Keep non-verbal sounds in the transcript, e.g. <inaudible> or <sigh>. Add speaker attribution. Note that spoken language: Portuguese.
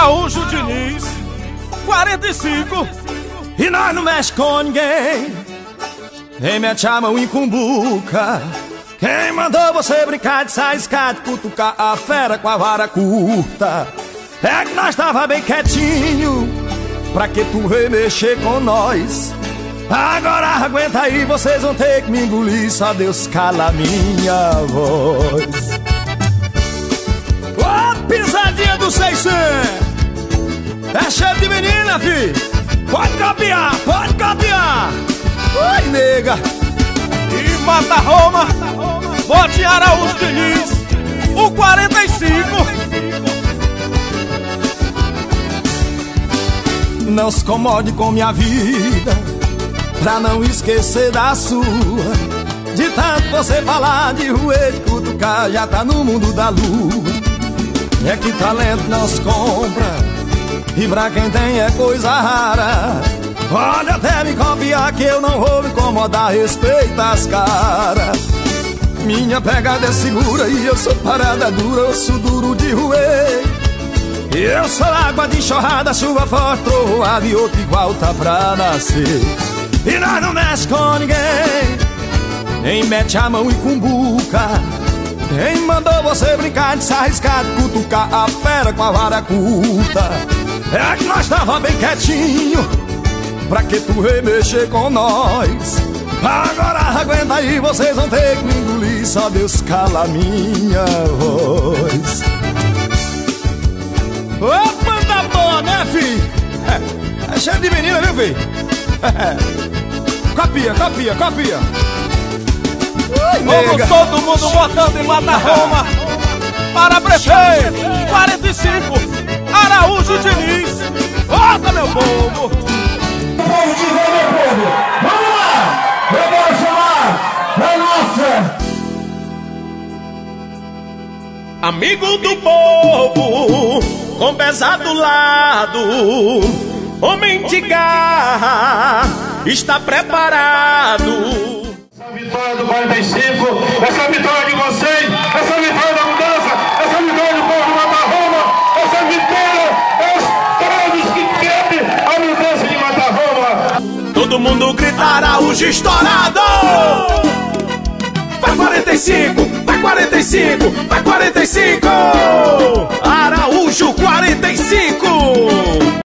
Speaker 1: Araújo Diniz, 45.
Speaker 2: E nós não mexe com ninguém. Mete a mão em cumbuca. Quem mandou você brincar de sair escada, cutucar a fera com a vara curta? É que nós tava bem quietinho. Pra que tu remexer com nós? Agora aguenta aí, vocês vão ter que me engolir. Só Deus cala minha voz. Ô, oh, pisadinha do 600! É chefe de menina, fi! Pode copiar, pode copiar! Oi, nega!
Speaker 1: E mata Roma, bote Araújo Diniz, o 45.
Speaker 2: Não se comode com minha vida, pra não esquecer da sua. De tanto você falar de ruê, de cutucar, já tá no mundo da lua. É que talento não se compra, e pra quem tem é coisa rara. Pode até me copiar que eu não vou me incomodar, respeita as caras. Minha pegada é segura e eu sou parada dura, eu sou duro de roer. Eu sou água de enxurrada, chuva forte, trovoada e outro igual tá pra nascer. E nós não mexe com ninguém, nem mete a mão em cumbuca. Quem mandou você brincar de se arriscar, de cutucar a fera com a vara curta? É que nós tava bem quietinho Pra que tu remexer com nós? Agora aguenta aí, vocês vão ter que me engolir Só Deus cala minha voz
Speaker 1: Ô, banda boa, né, fi?
Speaker 2: É, é cheio de menina, viu, fi? <laughs> copia, copia, copia
Speaker 1: Vamos todo mundo botando em Mata Roma Para prefeito 45 Araújo Diniz Volta, meu povo
Speaker 3: dizer, meu povo. Vamos lá! Eu quero chamar a nossa.
Speaker 4: Amigo do povo, com pesado lado, homem de garra, está preparado.
Speaker 3: Essa vitória do 45, essa vitória de vocês,
Speaker 4: Araújo estourado! Vai 45, vai 45, vai 45! Araújo 45!